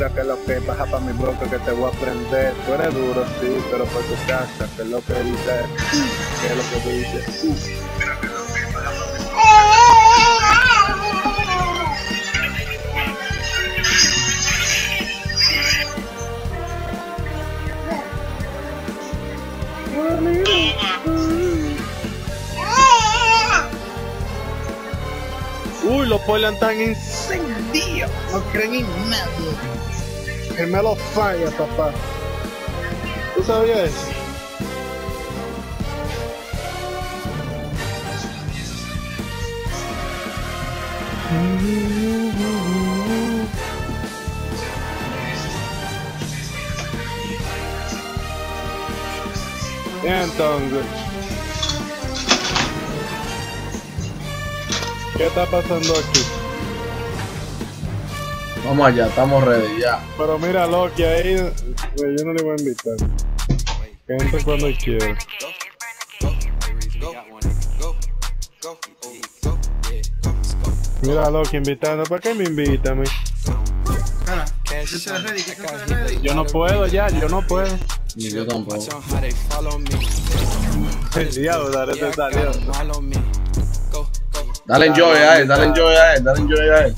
Que lo que baja para mi bloque que te voy a prender. Tú eres duro, sí, pero por tu casa, que es lo que dice, que es lo que dice. Uy, los Portland están encendidos. No creen en nada. El Melo falla, papá. ¿Tú sabías eso? Y entonces, ¿qué está pasando aquí? Vamos allá, estamos ready ya. Pero mira, Loki, ahí güey, yo no le voy a invitar. Que entre cuando quiera. Mira, Loki, invitando. ¿Para qué me invita a mí? Yo no puedo ya, yo no puedo. Ni yo tampoco. El diablo, dale, te salió. Dale enjoy a él, dale enjoy a él, dale enjoy a él.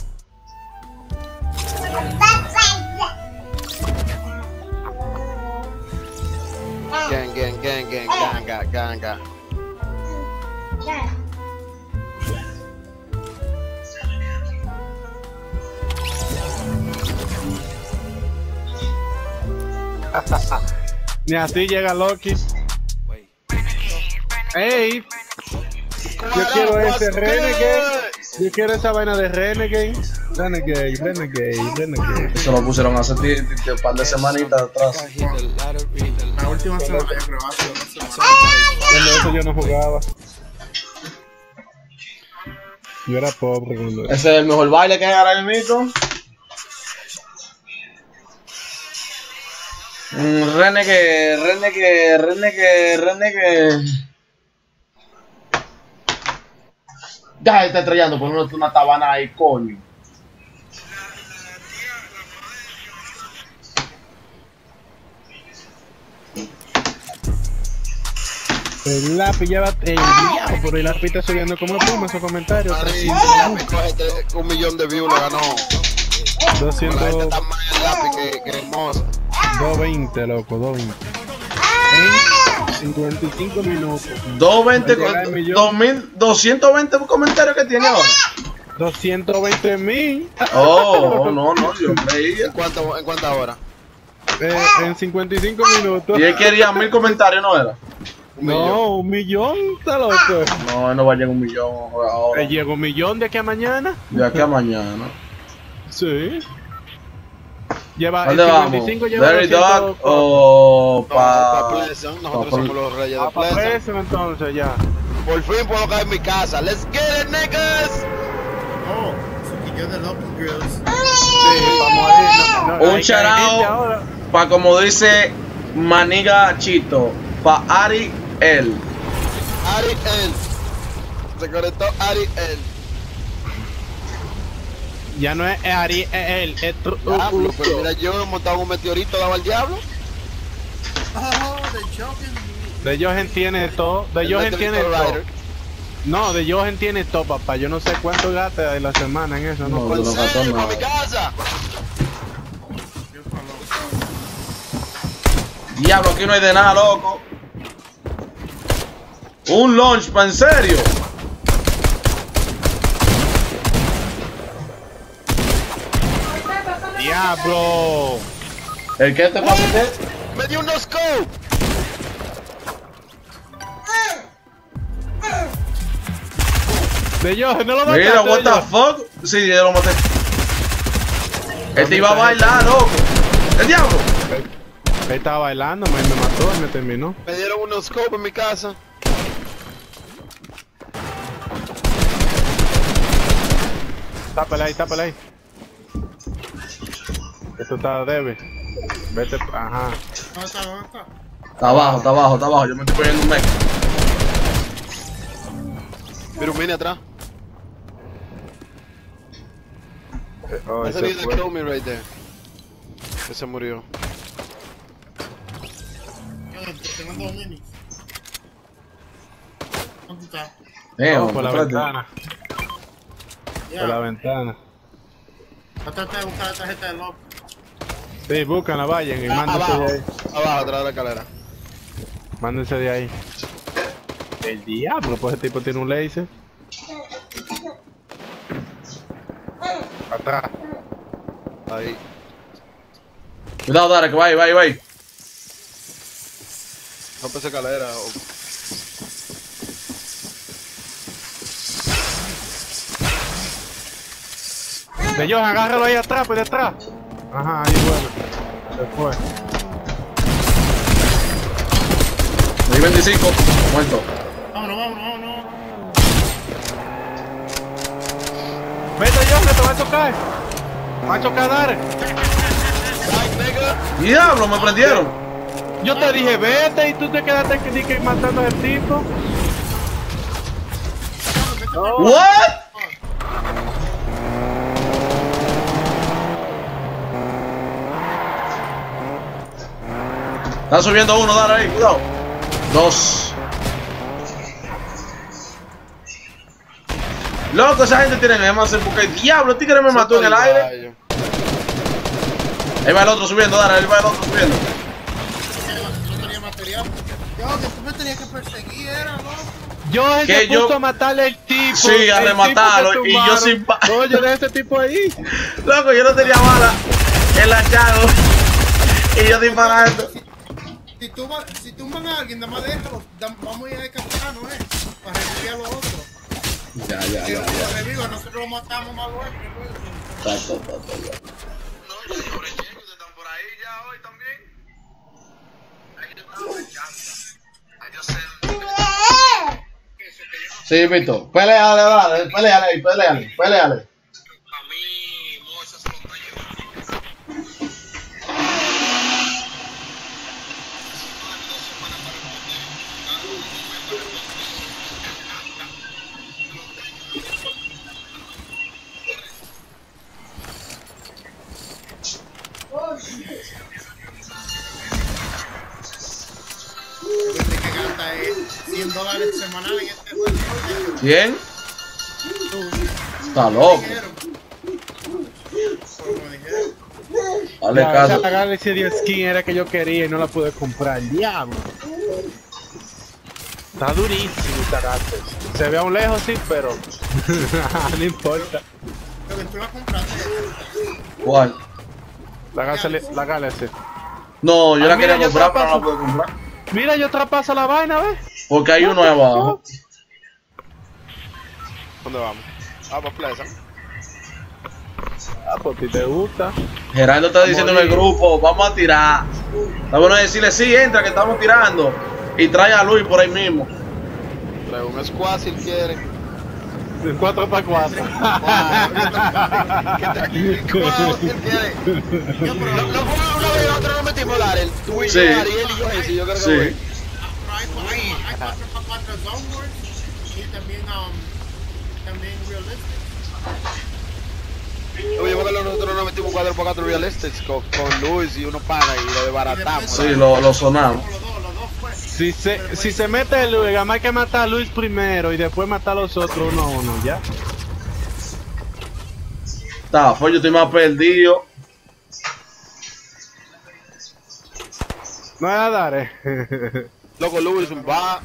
Gang, ganga, ganga. Ni así llega Loki. ¡Ey! Yo quiero ese Renegade. Yo quiero esa vaina de Renegade. Renegade, Renegade, Renegade. Eso lo pusieron hace un par de semanitas atrás. La última semana yo creo. Cuando eso yo no jugaba. Yo era pobre cuando Ese es el mejor baile que hay ahora mismo. Mm, Renegade, Renegade, Renegade, Renegade. Ya está estrellando, ponerte una tabana ahí, coño. El lápiz lleva el diablo, pero el lápiz está subiendo como espuma esos comentarios. 300, lápiz, cógete un millón de views, le ganó. La gente 200, está más el lápiz que, que hermosa. 220, loco, 220. En 55 minutos. 220, Va a llegar el millón. 2000, 220 comentarios que tiene ahora. 220 mil. Oh, no, no, yo creía. ¿En cuánto, en cuántas horas? Eh, en 55 minutos. Y él quería mil comentarios, ¿no era? No, un millón, está loco. No, no va a llegar un millón ahora. Eh, llega un millón de aquí a mañana. De aquí a mañana. Sí. Lleva ¿Dónde el vamos? 55 lleva ¿Berry 200 Dog o Para pa... Pleasant, nosotros pa- somos los reyes Ah, de Pleasant. preso, entonces ya. Por fin puedo caer en mi casa. Let's get it, niggas. Oh, so de Grills. Sí, vamos a ir. Un hay que shout out. irte ahora. Pa como dice Maniga Chito, pa Ari El. Ari El. Se conectó Ari El. Ya no es Ari, es él. Es tru- Diablo, uh, pero mira, yo he montado un meteorito daba al diablo. Oh. De Johan tiene todo. De meteorito tiene todo. No, de Johan tiene todo, papá. Yo no sé cuánto gasta en la semana en eso. No, No, puedo. no. Mi casa. Diablo, aquí no hay de nada, loco. Un launch, pa en serio. Diablo. ¿El que te pasa qué? Me dio un no scope. De Johan, no lo mataste. Mira, what the fuck. Sí, yo lo maté. Este iba a bailar, loco. El diablo. Él estaba bailando, me, me mató, me terminó. Me dieron un no scope en mi casa. Tápale ahí, tápale ahí. Esto está débil. Vete, ajá. ¿Dónde está? ¿Dónde está? Está abajo, está abajo, está abajo. Yo me estoy poniendo un mech. Mira un mini atrás. Oh, ese a fue. kill me right there. Que se murió. Yo te mando un mini. ¿Dónde está? Eh, por la ventana. Por la ventana. Trata de buscar la tarjeta de loco. Sí, búscanla, vayan y Ah, mándense abajo. de ahí. Abajo, atrás de la escalera. Mándense de ahí. El diablo, pues ese tipo tiene un laser. Atrás. Ahí. Cuidado, dale, que va ahí, va ahí, va ahí. Rompe esa escalera. o- De Johan, agárralo ahí atrás, pues detrás. Ajá, ahí bueno. Se fue. Ahí 25, muerto. Vámonos, vámonos, vámonos. Vete Johan, que te va a chocar. Va a chocar, dale. Diablo, me prendieron. Yo te dije vete y tú te quedaste que, que matando al tipo. No. What? Está subiendo uno, dale ahí, cuidado. Dos. Loco, esa gente tiene que más porque el diablo, el tigre me mató en el aire. Ahí va el otro subiendo, dale, ahí va el otro subiendo. No tenía material. Yo, que tú me tenías que perseguir, era, loco. Yo él Que yo- a matarle al tipo. Sí, a el rematarlo, y yo sin pa- Oye, de ese tipo ahí. Loco, yo no tenía bala en la chavo. Y yo disparando. Si tú, vas- si tumban a alguien, nada más déjalo. Vamos a ir a descansar, ¿no es? Para revivir a los otros. Ya, ya, Que ya, lo ya. revivan, nosotros lo matamos más luego. Tato, tato, ya. Sí, Vito. Peleale, dale, peleale ahí, peleale, peleale. Que gasta eh, 100 dólares semanales en este juego. ¿Quién? Está loco. Dale Ya, caso. esa Galaxy de skin era que yo quería y no la pude comprar. Diablo. Está durísimo esta Galaxy. Se ve a un lejos, sí, pero. no importa. Lo que tú vas a comprar ¿Cuál? La Galaxy. La Galaxy. No, yo Ah, la mira, quería comprar, pero no la pude comprar. Mira, yo traspaso la vaina, ¿ves? Porque hay uno abajo. ¿Dónde vamos? Ah, para Plaza. Ah, pues si te gusta. Gerardo está diciendo en el grupo, vamos a tirar. Está bueno decirle, sí, entra, que estamos tirando. Y trae a Luis por ahí mismo. Trae un squad si quiere. 4x4. Squad si él quiere. Yo, pero No, no fue una vez nosotros nos metimos Darel. Tú y Sí. yo, Ariel y yo, sí, yo creo que Sí. fue. hay, hay, hay 4x4 Downward y también, um, también Realistic. Oye, porque nosotros nos metimos 4x4 realistics con, con Luis y unos panas y lo desbaratamos. Sí, lo, lo sonamos. Los dos, los dos fue. Si se, si se mete Luis, además hay que matar a Luis primero y después matar a los otros uno a uno, ¿ya? Está, yo estoy más perdido. No es a dar, eh. Loco, Luis va.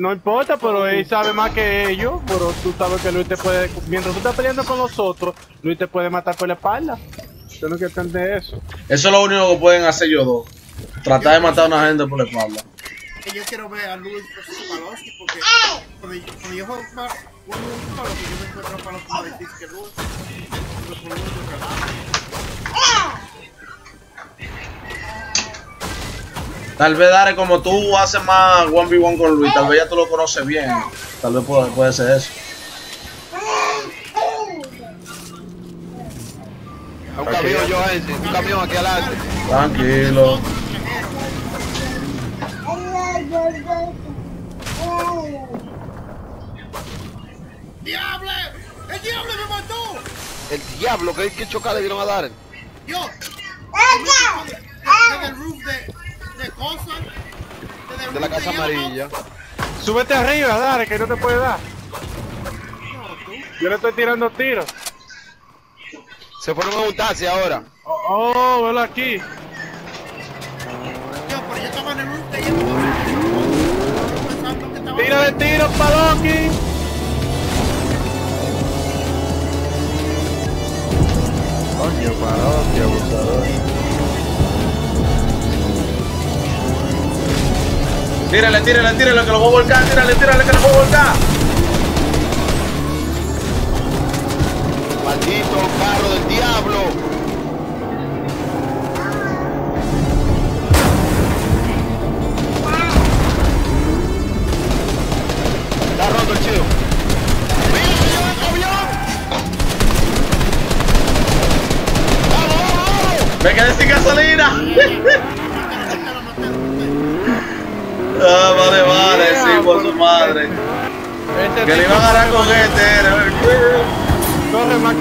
No importa, pero él sabe más que ellos. Pero tú sabes que Luis te puede. Mientras tú estás peleando con los otros, Luis te puede matar por la espalda. Tienes que entender eso. Eso es lo único que pueden hacer ellos dos. Tratar de matar a una gente por la espalda. Que yo quiero ver a Luis versus Palowski porque cuando yo, cuando yo juego para un Palowski yo me encuentro a Palowski más difícil que Luis. Pero por yo relajo. Tal vez Dare, como tú haces más 1v1 con Luis, tal vez ya tú lo conoces bien. Tal vez puede, puede ser eso. Un camión, yo, ese, un camión aquí adelante. Tranquilo. ¡Diable! ¡El diablo me mató! El diablo, que, que chocada le dieron a Darel. Yo, Desde el roof de, de el De la casa amarilla. Súbete arriba, dale, que no te puede dar. Yo le estoy tirando tiros. Se fueron a un taxi ahora. Oh, oh, velo aquí. Yo, pero yo estaba en el roof de de tiros, Paloki. Coño, Paloki, abusador. Tírale, tírale, tírale, que lo voy a volcar. Tírale, tírale, que lo voy a volcar. Maldito carro del diablo.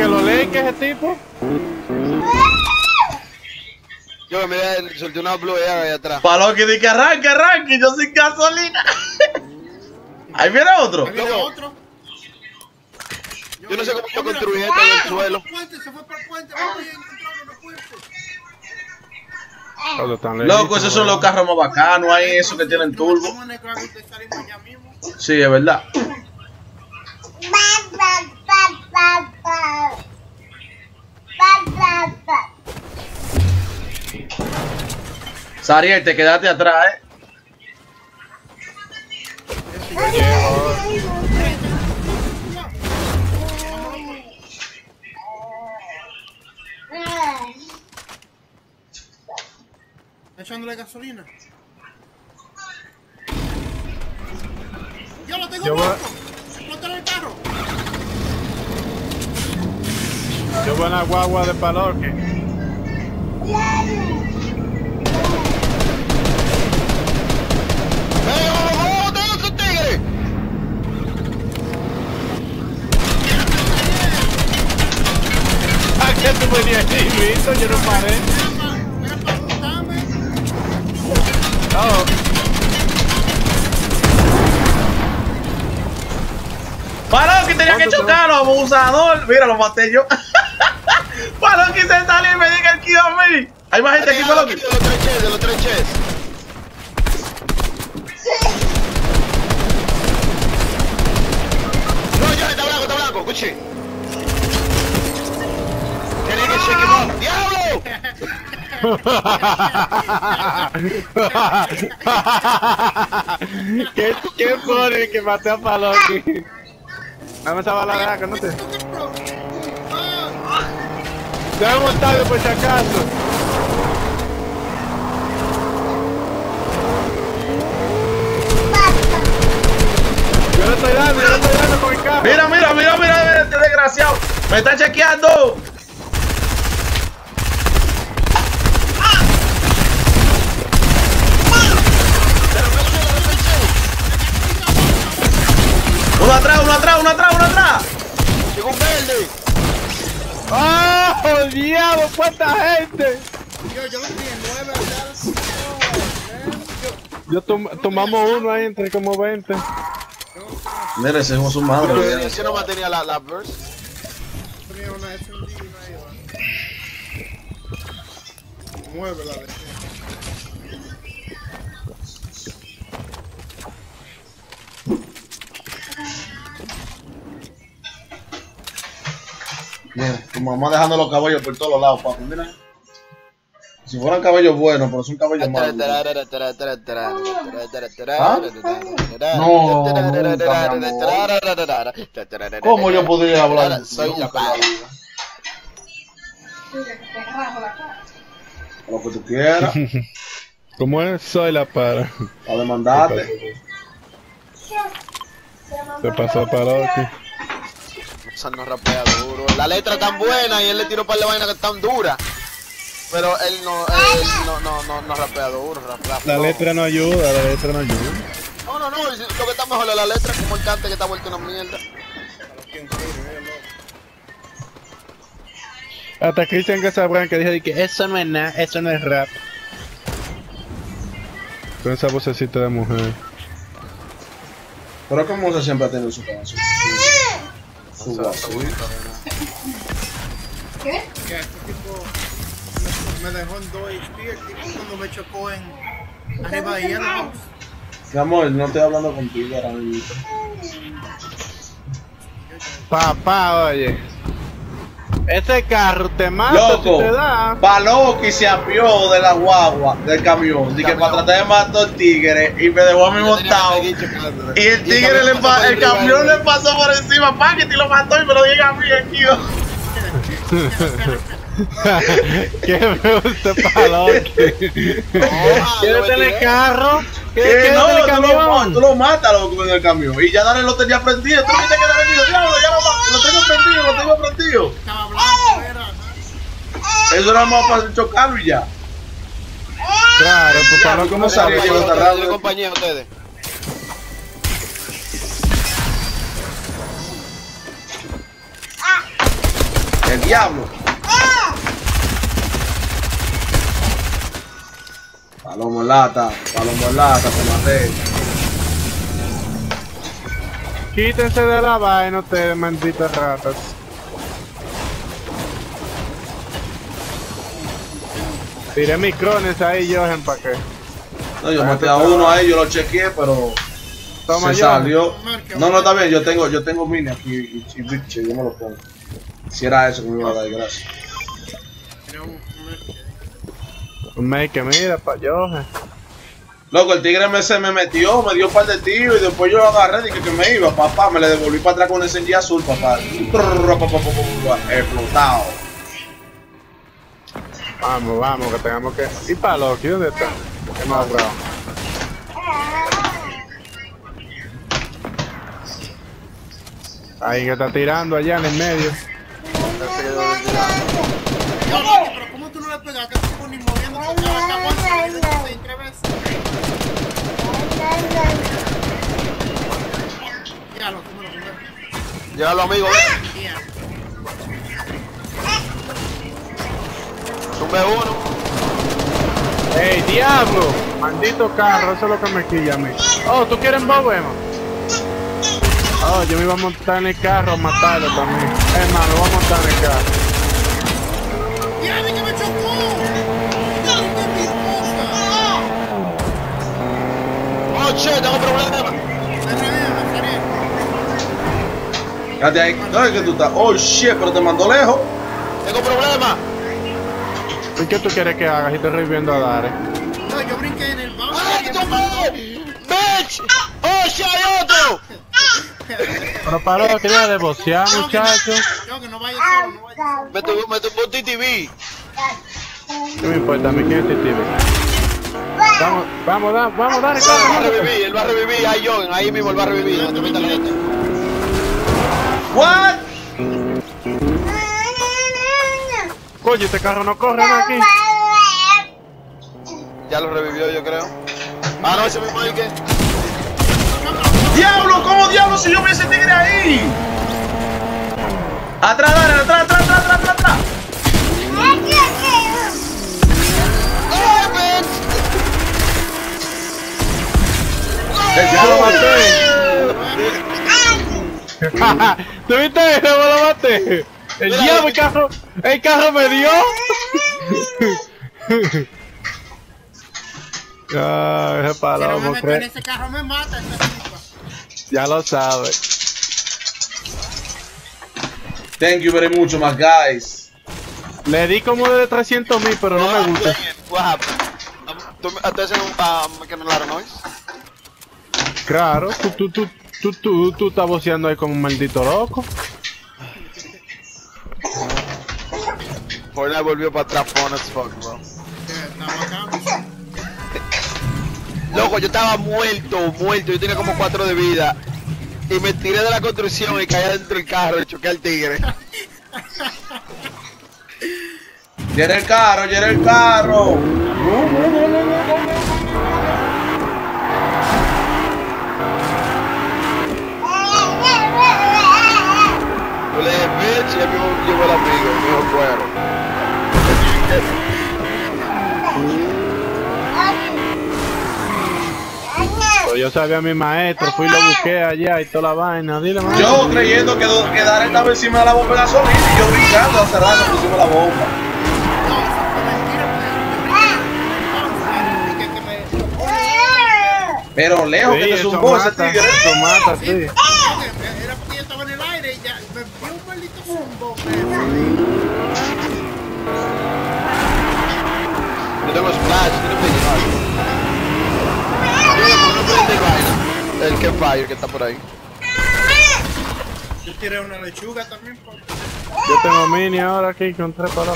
Que lo leen que ese tipo. Yo me solté una blue ahí atrás. Paloqui dice que arranque, arranque, yo sin gasolina. Ahí viene otro. Ahí viene Loco. otro. Yo no sé cómo yo construí esto ¡ah! en el Se fue suelo. por el puente, Se fue por el puente, Loco, esos son los carros más bacanos, hay esos que tienen turbo. Allá. Sí, es verdad. Sariel, te quedaste atrás, eh. Echándole gasolina. Yo lo tengo Yo voy- muerto. Explótale el carro. Yo voy a la guagua de. ¿A qué tú venías aquí, Vito? Yo no paré. Era para apuntarme. Oh, Paloqui tenía que ¿Cuánto chocarlo, abusador. Mira, lo maté yo. Paloqui se salió y me diga el kill a mí. Hay más gente aquí, De los Paloqui. tres ches, de los tres ches. No, ya, está blanco, está blanco, escuche. Tiene que shake him up. ¡Diablo! ¿Qué, ¿Qué pone que maté a Paloki? Dame esa bala de acá, no te. Dame montarlo por si acaso. Yo le estoy dando, yo le estoy dando con el carro. Mira, mira, mira, mira, este desgraciado. Me está chequeando. Uno atrás, uno atrás, uno atrás, uno atrás. Llegó un verde. ¡Oh, diablo! ¿Cuánta gente? Yo, yo lo nueve, ¿verdad? Yo tom- tomamos uno ahí entre como 20. Mira, ese es su madre. Pero mira. ese no la, la burst. Tenía una SMG y una IVA. Mueve la Mira, tu mamá dejando los cabellos por todos lados, papi. Mira. Si fueran cabellos buenos, pero son cabellos malos. ¿Cómo yo podría hablar? Soy la pava. Lo que tú quieras, ¿Cómo es? Soy la para. para demandarte. Se pasó Paloki. Esa no rapea duro. La letra tan buena y él le tiró para la vaina que tan dura. Pero él no, él no, no, no, no rapea duro, rapea La letra no ayuda, la letra no ayuda. No, no, no, lo que está mejor es la letra, como el cante que está vuelto una mierda. Hasta Cristian Casabran que dijo que eso no es nada, eso no es rap. Con esa vocecita de mujer. Pero como se siempre ha tenido su canción. Voz. Que este tipo me dejó en 2 HP, el tipo cuando me chocó en arriba de hielo. Mi amor, no estoy hablando contigo ahora mismo. Papá, oye. Ese carro te mata Loco, si te da. Se apió de la guagua, del camión, y que para tratar de matar al tigre y me dejó a mí montado. Y el tigre le pa- el camión le pasó por encima, paquete y lo mató y me lo diga a mí aquí. ¿Qué me gusta palote? ¿Quiere tener carro? Que ¿Quiere no, tener tú lo, camión? tú lo matas loco en el camión. Y ya Dale lo tenía prendido. Tú no viste que Dale dijo, diablo, ya lo, tengo prendido, lo tengo prendido. Era. Eso era más para chocarlo y ya. Claro, pues para ¿cómo como salió? Yo compañía ustedes. El diablo. Palomo en lata, palomo en lata, te maté. Quítense de la vaina ustedes, malditas ratas. Tiré micrones ahí, Johan, ¿para qué? No, yo maté a uno ahí, yo lo chequeé, pero Toma, se salió. No, no, está bien, yo tengo, yo tengo mini aquí y, y biche, yo me lo pongo. Si era eso que me iba a dar, gracias. Un- make que mira, pa' Johan. Loco, el tigre me, se me metió, me dio un par de tiros y después yo lo agarré, dije que me iba, papá, me le devolví para atrás con ese SMG azul, papá. Explotado. Vamos, vamos, que tengamos que. ¿Y para Loki? ¿Dónde está? ¿Qué más bravo? Ahí que está tirando allá en el medio. Ya, Rocky, pero ¿cómo tú no le pegas? Que tipo ni moviendo tu cara, que aguanta, le das seis, tres veces. Ya, lo tú me lo comes. Llévalo, amigo, ven. Ya. Sube uno. ¡Ey, diablo! Maldito carro, eso es lo que me quilla a mí. Oh, ¿tú quieres Bobema? Oh, yo me iba a montar en el carro a matarlo también. Hermano, voy a montar en el carro. Esposa! Oh, che, tengo problema. Me reí, me reí. Quédate ahí. ¿Dónde es que tú estás? Oh shit, pero te mandó lejos. Tengo problema. ¿Y qué tú quieres que haga si estoy reviviendo a Dare? No, yo brinqué en el banco. ¡Ah, me tomé! ¡Bitch! ¡Oh, che, hay otro! Pero para lo quería debocear, muchachos. Yo, que no vaya solo, no vaya solo. Me me TTV. ¿Qué me importa a mí? ¿Quién Vamos, vamos, da- vamos, dale, Él va a revivir, él va a revivir. Ahí, John, ahí mismo él va a revivir. No te metas la gente. What? Coño, este carro no corre nada aquí. Ya lo revivió, yo creo. Ah, no, ese mismo ahí que. ¡Diablo! ¿Cómo diablo si yo vi ese tigre ahí? Atrás, dale, atrás, atrás, atrás, atrás, atrás, Ya lo maté. ¿Tú viste eso? Me lo maté. El diablo, el carro, el carro me dio. Ese Si no me palomo, meto en cre- ese carro, me mata esta tipa. ya lo sabe. Thank you very much, my guys. Le di como de 300 mil, pero no me gusta. What happened? ¿Tú me estás haciendo un um, que no la noise? Claro, tú, tú, tú, tú, tú, tú estás voceando ahí como un maldito loco. Fortnite volvió para atrás, fun as fuck, bro. Loco, yo estaba muerto, muerto. Yo tenía como 4 de vida. Y me tiré de la construcción y caí dentro del carro y choqué al tigre. Llena el carro, llena el carro. Yo sabía a mi maestro, fui y lo busqué allá y toda la vaina. Dile, maestro. Yo creyendo que, que Darren estaba encima de la bomba de gasolina y yo brincando hace rato por encima de la bomba. Pero lejos Sí, que te zumbó ese tigre. eso mata, sí. Era porque yo estaba en el aire y ya me dio un maldito zumbo. Yo tengo splash, tiene peligro. Yo no prende vaina. El que fire que está por ahí. Yo tiré una lechuga también. Por... Yo tengo mini ahora aquí con tres palas.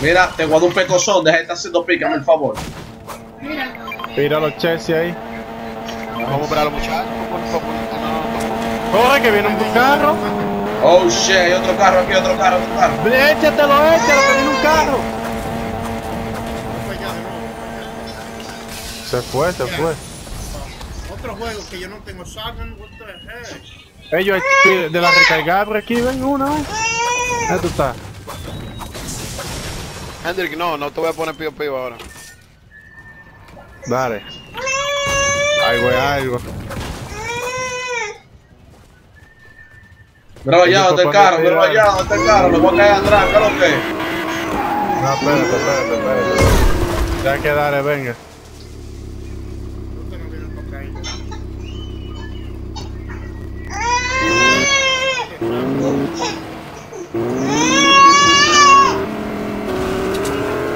Mira, te guardo un pecozón, deja de estar haciendo pícame el favor. Tira los Chelsea ahí. Vamos a esperar a los muchachos. por favor. Corre que viene un carro. Oh shit, hay otro carro aquí, otro carro, otro carro. Échatelo, échalo que viene un carro. Nuevo. Se fue, se fue. Otro juego que yo no tengo Silent, what the heck. Ellos de la recargada por aquí, ven uno. ¿eh? Ahí tú estás. Hendrik, no, no te voy a poner pío pío ahora. Dale. Algo es algo. Allá, Ese donde el carro, tira. allá, donde el carro, me voy a caer atrás, ¿qué es lo que? No, espérate, espérate, espérate. Ya que dale, venga.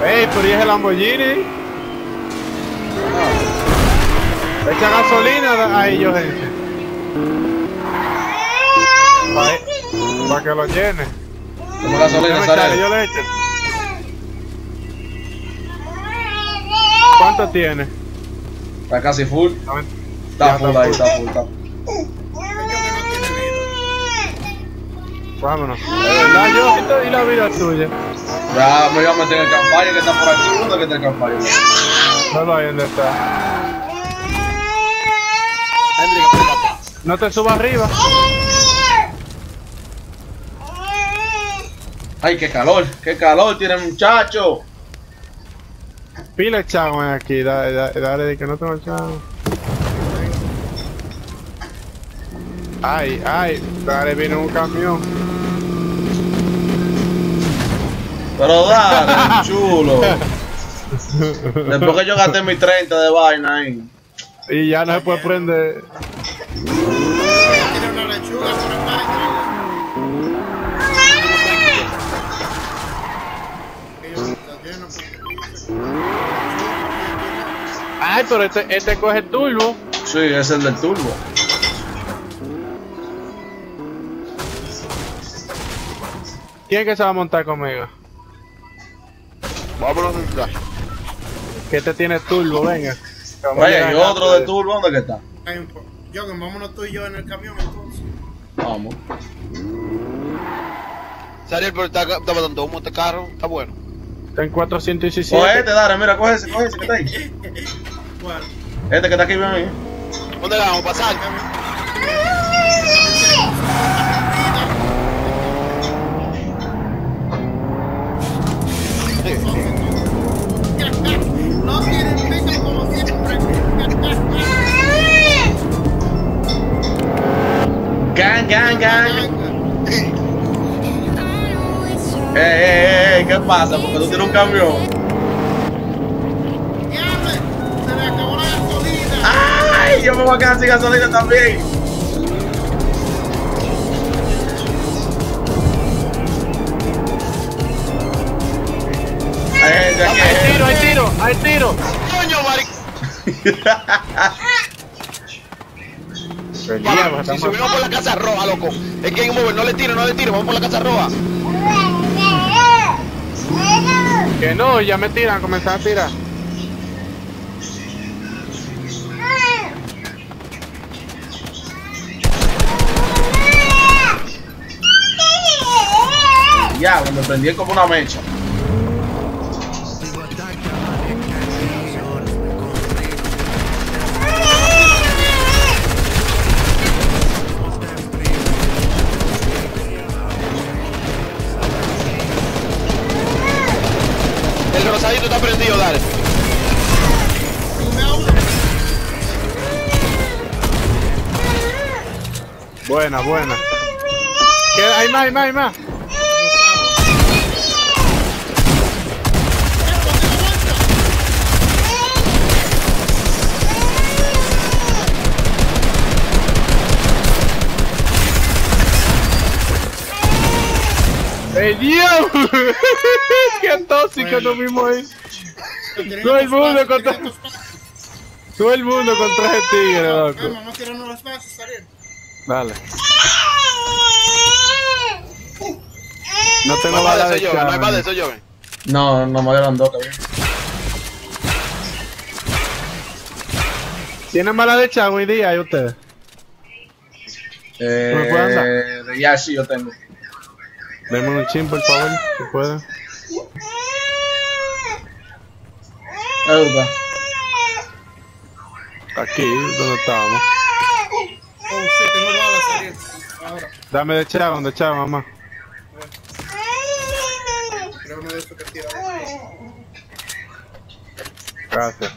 Ey, pero ¿y ese Lamborghini? Echa gasolina a ellos, gente. Para que lo llene. Como gasolina, sale. yo le echo. ¿Cuánto tiene? Está casi full. Está full ahí, está full, está full. Vámonos. La yo y la vida tuya. Ya me voy a meter en el campaña que está por aquí. ¿Dónde que está el campaña? Solo ahí donde está. Hendrik, espérate. No te subas arriba. Ay, qué calor, qué calor tiene el muchacho. Pile chavo aquí, dale, dale, dale, que no tengo chavo. Ay, ay, dale, viene un camión. Pero dale, chulo. Después que yo gasté mis 30 de vaina ahí. Y ya no se puede prender. Ay, pero este, este coge turbo. Sí, es el del turbo. ¿Quién es que se va a montar conmigo? Vámonos detrás. Que este tiene turbo, venga. Oye, y otro de turbo, ¿dónde que está? Po- Jürgen, vámonos tú y yo en el camión entonces. Vamos. Sariel, pero está, está botando humo este carro. Está bueno. Está en 417. Coge este, dale, mira, coge ese, coge ese que está ahí. ¿Cuál? Este que está aquí, ven ahí. ¿Dónde la vamos a pasar? Gang, gang, gang. Ey, ey, ey, ¿qué pasa? Porque tú tienes un camión. Se me acabó la gasolina. ¡Ay! Yo me voy a quedar sin gasolina también. Hay tiro, hay tiro, hay tiro. ¡Coño, maric! Si subimos por la casa roja, loco. Es que hay un mover, no le tire, no le tire, vamos por la casa roja. Que no, ya me tiran, comenzaron a tirar. Diablo, me prendí como una mecha. Buena, buena. ¿Qué? Hay más, hay más, hay más. ¡El diablo! ¡Qué tóxico nos vimos ahí! Todo el mundo contra- Todo el mundo con traje tigre, loco. Vamos a tirarnos las bases. Dale. No No tengo bala de eso. No hay más de eso, Joven. No, no me dieron dos, cabrón. ¿Tienen bala de chavo hoy día y ustedes? Eh, ¿Me pueden dar? de ya sí, yo tengo. Denme un chin, por favor, si pueden. Ahí está. Aquí, donde estábamos. Tengo. Ahora, Dame de chavo, de chavo, mamá. creo uno de estos que tira. Gracias.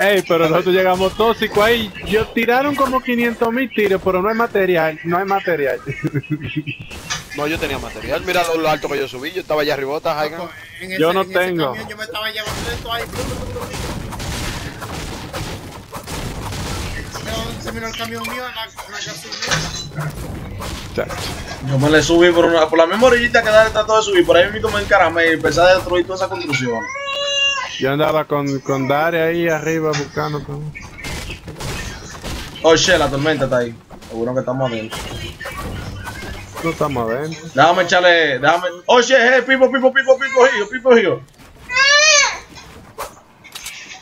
Ey, pero nosotros llegamos tóxicos ahí. Yo tiraron como 500 mil tiros, pero no hay material, no hay material. No, yo tenía material. Mira lo, lo alto que yo subí. Yo estaba allá arribota, Jaigan. Yo no tengo. camión yo me estaba llevando esto ahí. Mira dónde se miró el camión mío en la, en la gasolinera. Chacho. Yo me le subí por, una, por la misma orillita que Dale trató de subir. Por ahí mismo me encaramé y empecé a destruir toda esa construcción. Yo andaba con, con Dare ahí arriba buscando todo. Oh, shit, la tormenta está ahí. Seguro que estamos adentro. No estamos adentro. Déjame echarle, déjame. Oh, shit, hey, pipo, pipo, pipo, pipo, hijo, pipo, hijo.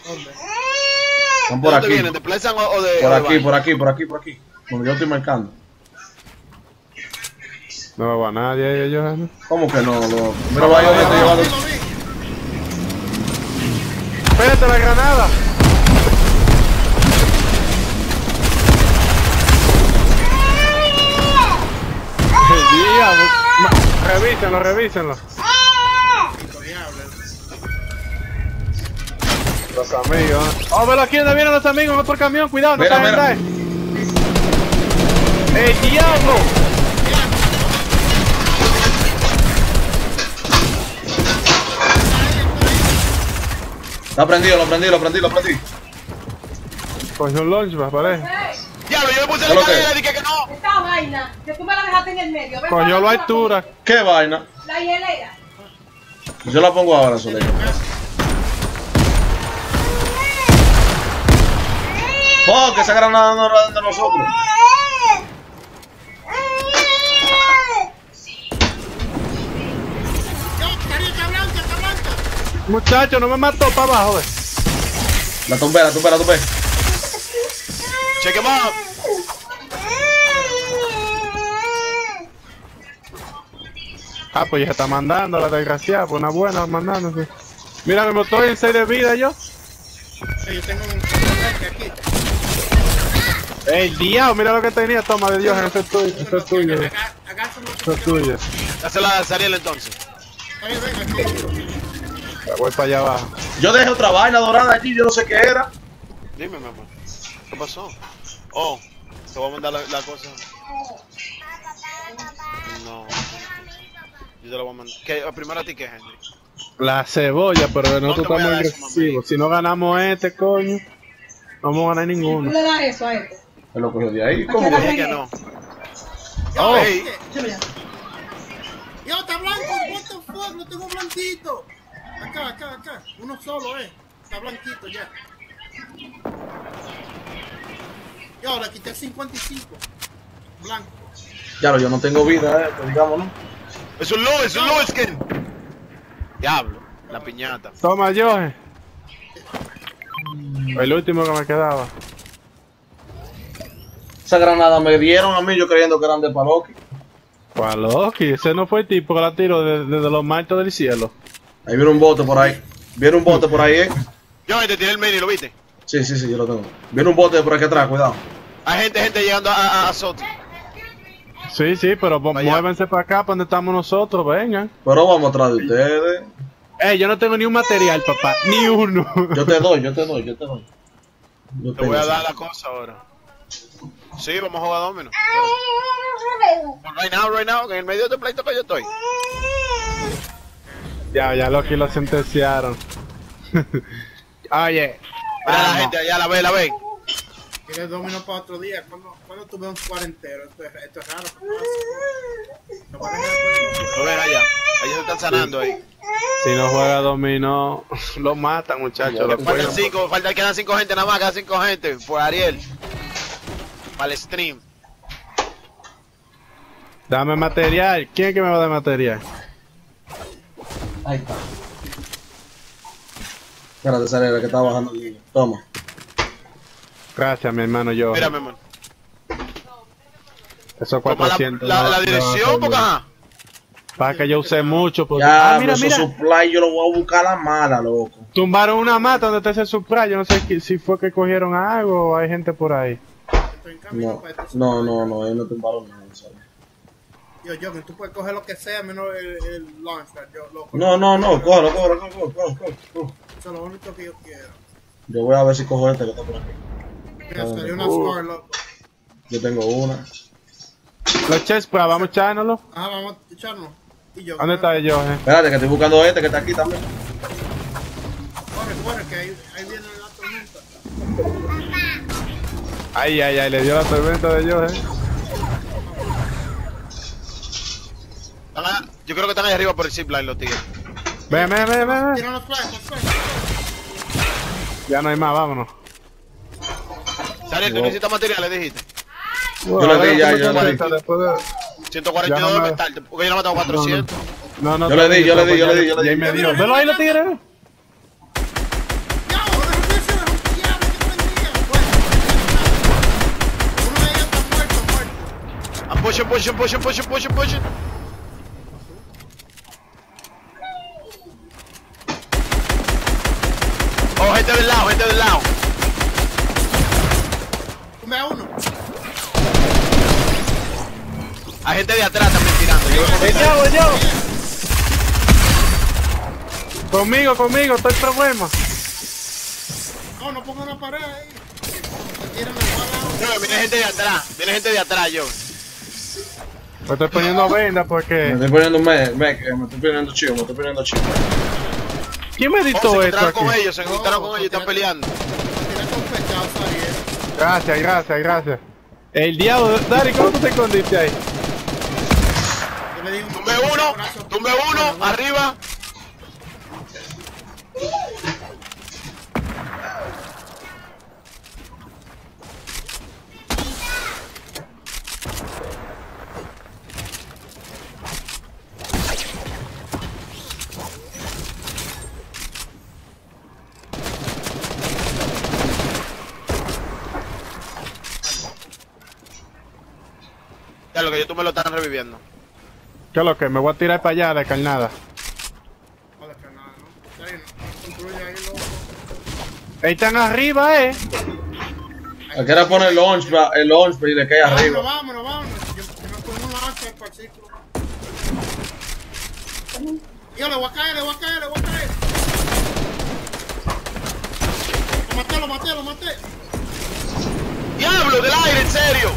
¿Dónde? Están ¿De por aquí. vienen? ¿De Pleasant o, o de.? Por aquí, por aquí, por aquí, por aquí. Donde yo estoy marcando. No va a nadie ahí, ellos. ¿Cómo que no? Lo... Mira, vaya, yo estoy llevando. ¡Espérate la granada! Revísenlo, revísenlo. Los amigos. ¡Oh, velo aquí donde vienen los amigos! En otro camión, cuidado, no Mira, caen mira. ¡El diablo! Lo prendí, lo prendí, lo prendí, lo prendí. Cogió un launch, me parece. Diablo, yo le puse ¿Qué la cadena y dije que no. Esta vaina, que tú me la dejaste en el medio. Ven Cogió la altura. ¿Qué vaina? La hielera. Yo la pongo ahora, Soleil. Oh, que esa granada no era de nosotros. Yo, Cari, está blanca, está blanca. Muchacho, no me mató para abajo, eh. La tumbé, la tumbé, la tumbé. Cheque más. Ah, pues ya está mandando la desgraciada, pues una buena mandándose. Mira, me mostró en 6 de vida yo. Sí, Yo tengo un aquí. ¡El diablo! Mira lo que tenía, toma de Dios, ese es tuyo, ese es tuyo, Acá, acá somos- es tuyo. Dásela a Sariel entonces. Aquí. Voy para allá abajo. Yo dejé otra vaina dorada allí, yo no sé qué era. Dime, mi amor. ¿Qué pasó? Oh, te voy a mandar la, la cosa. No. Yo te la voy a mandar. ¿Qué? Primero a ti, ¿qué, Henry? La cebolla, pero nosotros a estamos agresivos. Si no ganamos este, coño, no vamos a ganar Tú ninguno. le das eso a este. Me lo cogió de ahí. ¿Cómo? Que no. Yo, Ey. este, Yo, está blanco, what the fuck, lo tengo blanquito. Acá, acá, acá. Uno solo, eh. Está blanquito ya. Yo, le quité 55. Blanco. Claro, yo no tengo vida, eh, pues digamos, ¿no? Es un low, es un low skin. Diablo, la piñata. Toma, Joe. El último que me quedaba. Esa granada me dieron a mí, yo creyendo que eran de Paloki. Paloki, ese no fue el tipo que la tiró desde, desde los maltos del cielo. Ahí viene un bote por ahí. Viene un bote por ahí, eh. Yo, te tiré el mini, ¿lo viste? Sí, sí, sí, yo lo tengo. Viene un bote por aquí atrás, cuidado. Hay gente, gente llegando a, a, a Soto. Sí, sí, pero Vaya. muévense para acá, para donde estamos nosotros, vengan. Pero vamos atrás de ustedes. Eh, yo no tengo ni un material, papá, ni uno. Yo te doy, yo te doy, yo te doy. Yo Te voy a dar la cosa ahora. Sí, vamos a jugar domino. Right now, right now, que en el medio de este pleito que yo estoy. Ya, ya lo que lo sentenciaron. Oye, Mira la gente allá, la ve, la ve. ¿Quieres domino para otro día? ¿Cuándo, ¿cuándo tú ves un cuarentero? Esto es, esto es raro. No Lo ven allá. Ellos se están sanando ahí. si no juega dominó, lo matan, muchachos. Faltan cinco, faltan, quedan cinco gente nada más, quedan cinco gente. Por Ariel. Para el stream. Dame material. ¿Quién es que me va a dar material? Ahí está. Espérate, Sarela, que está bajando el niño. Toma. Gracias, mi hermano yo. Mira, mi hermano. La, 400. la, no- la no dirección, porque ajá. Para que yo use mucho. Porque... Ya, ah, mira, mira. supply yo lo voy a buscar a la mala, loco. Tumbaron una mata donde está ese supra. Yo no sé si fue que cogieron algo o hay gente por ahí. Estoy en camino No, para esto. no, no, no, ellos no tumbaron nada, ¿sabes? Yo, yo, que tú puedes coger lo que sea menos el, el launchpad. Yo, loco. No, no, no, cógelo, cógelo, cógelo, cógelo, cógelo. Eso es lo único que yo quiero. Yo voy a ver si cojo este que está por aquí. Mira, Ah, salió una score, loco. Yo tengo una. Los chespra, vamos a echárnoslo. Ajá, vamos a echarnos. Y yo. ¿Dónde está ellos, eh? Espérate, que estoy buscando este que está aquí también. Corre, corre, que ahí, Ay, ay, ay, le dio la tormenta de ellos, eh. Allá- Yo creo que están ahí arriba por el zipline los tigres. Ven, ven, ven, ven. Tira los flash, los flash. Ya no hay más, vámonos. Ariel, tú necesitas materiales, dijiste. Yo le di ya, yo le di. Después de... 142 Ya no de me- metal, porque yo no he matado 400. No, no, Yo le di, yo le di, yo le di, yo le Y ahí di. me dio. Velo ahí los tigres. Pushing, pushing, pushing, pushing, pushing, pushing. Oh, gente del lado, gente del lado. Tumbe a uno. Hay gente de atrás también tirando. Yo voy con- ¡El diablo, el diablo! Conmigo, conmigo, estoy problema. No, no pongan una pared ahí. Tiran. No, viene gente de atrás, viene gente de atrás, yo. Me estoy poniendo venda Me porque. estoy poniendo me, me, me estoy poniendo chivo, me estoy poniendo chivo. ¿Quién me Oh, se editó esto encontraron aquí? con ellos, se encontraron con ellos y están peleando. Gracias, gracias, gracias. El diablo, Dari, ¿cómo tú te escondiste ahí? Tumbe uno, tumbe uno, arriba. Ya lo que yo tú me lo están reviviendo. ¿Qué es lo que? Me voy a tirar para allá de carnada. Que ahí, loco. Ahí están arriba, eh. Aquí era poner el launch, el launch y le cae Vámonos, arriba. vámonos, vámonos. Yo, yo me pongo un lancha para el círculo. Yo le voy a caer, le voy a caer, le voy a caer. Lo maté, lo maté, lo maté. ¡Diablo, del aire, en serio!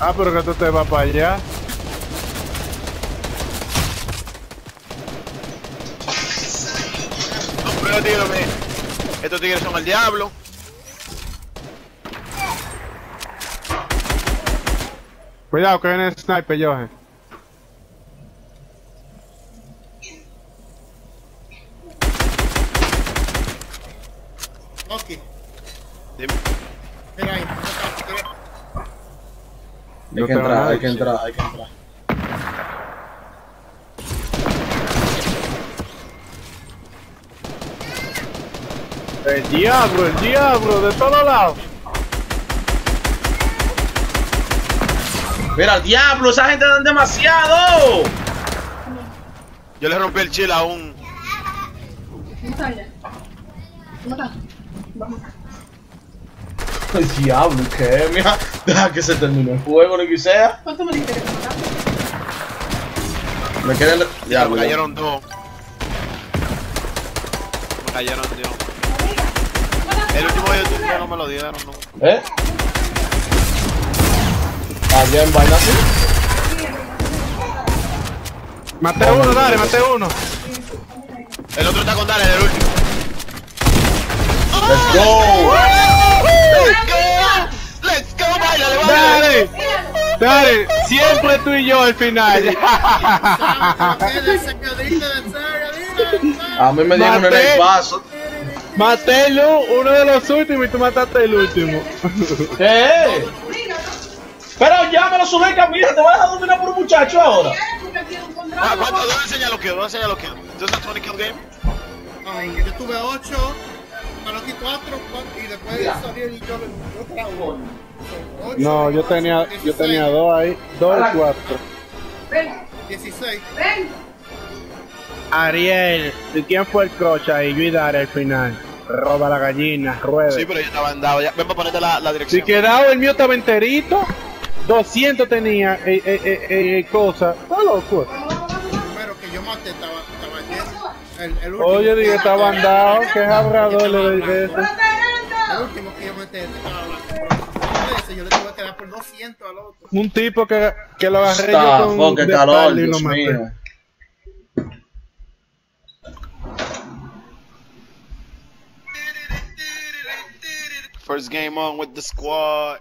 Ah, pero que tú te vas para allá. No, pero tío, Estos tigres son el diablo. Cuidado que viene el sniper, Johan. Loki, Dime. mira ahí. Hay que entrar, hay que entrar, hay que entrar. El diablo, el diablo, de todos lados. Mira, diablo, esa gente dan demasiado. Yo le rompí el chill a un. El diablo, ¿qué? Mira, deja que se termine el juego, lo que sea. ¿Cuánto me dijiste que? Me quieren. Me Diablo, ya. cayeron dos. Me cayeron dos. El último de YouTube no me lo dieron, no. ¿Eh? allá en vaina así. Maté uno, dale, maté uno. El otro está con Dale, el último. Let's go. Let's go bailale, bailale. Dale, dale, siempre tú y yo al final. A mí me dieron en el vaso. Maté uno de los últimos y tú mataste el último. ¡Eh! Pero ya me lo subí, Camila, te vas a dejar dominar por un muchacho ahora. Ah, ¿Cuánto? ¿Dónde enseña lo que? ¿Dónde enseña lo que? ¿Dónde está Tony Kill Game? Ay, yo tuve 8, Manotti 4, 4 y después salió y yo le otra no, yo tenía, yo 16, tenía dos ahí, dos y cuatro. 16. Ariel, ¿y quién fue el coach ahí? Yo y Dare al final. Roba la gallina, rueda. Sí, pero yo estaba andado ya. Ven para ponerte la, la Si dirección. quedaba el mío estaba enterito, 200 tenía eh, eh, eh, eh, cosas. Está loco. El primero que yo maté estaba, estaba. El, el último. Oye, dije, estaba andado, que es abrador. El último que yo maté estaba por 200 al otro. Un tipo que, que lo agarré Está, yo con oh, de calor, y lo maté. mío. First game on with the squad.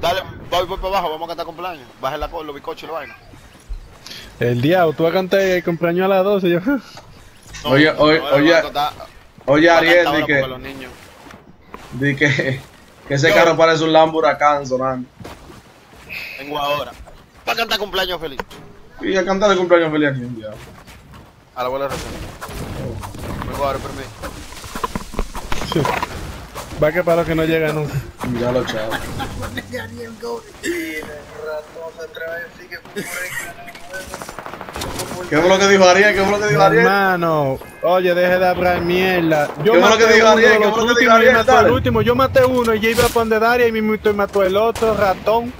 Dale, voy, voy para abajo, vamos a cantar cumpleaños. Baja la cola, los bizcochos y la vaina. El diablo, tú vas a cantar el cumpleaños a las 12. Yo. No, Oye, no, oye, no, oye, Oye, Ariel, di que, los niños. Di que, que ese carro parece un Lambo Huracán sonando. Vengo ahora. Para cantar cumpleaños feliz. Y a cantar de cumpleaños feliz aquí un día. A la abuela recién. Vengo ahora, permiso. Va que para los que no llegan nunca. Ya lo chavos. ¿Qué fue lo que dijo Ariel? ¿Qué fue lo que dijo Ariel? Hermano, oye, deje de hablar mierda. Yo ¿Qué fue lo que dijo uno Ariel? ¿Qué fue lo que dijo Ariel? mató al Dale. último. Yo maté uno y ya iba a poner Daria y mi y mató el otro, ratón.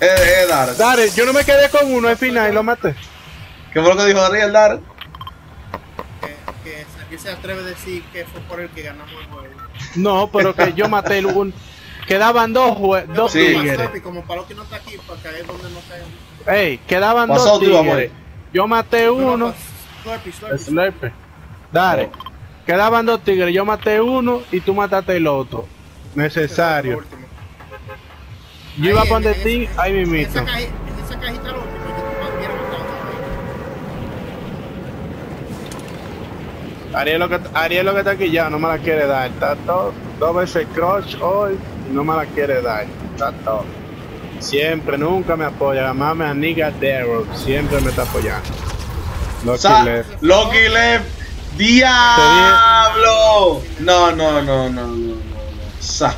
Eh, eh, Dar. Yo no me quedé con uno al final y lo maté. ¿Qué fue lo que dijo Ariel, Dar? Que, que se atreve a decir que fue por el que ganamos el juego. No, pero que yo maté el un. Quedaban dos, jue- dos Sí. tigres. Como para que no está aquí, para caer donde no caemos. Ey, quedaban Pasó dos tú, tigres. Yo maté uno. Slurpee, Slurpee. Slurpee. Dale. Quedaban dos tigres. Yo maté uno y tú mataste el otro. Necesario. Yo iba a poner ti, ahí mismito. esa, cajita lo último. Ariel lo que, Ariel lo que está aquí ya no me la quiere dar. Está todo, dos veces crush hoy y no me la quiere dar. Está todo. Siempre, nunca me apoya. Además me aniga Daryl. Siempre me está apoyando. Lucky Sa- left. Lucky Left. ¡Diablo! No, no, no, no, no, no. no. Sa.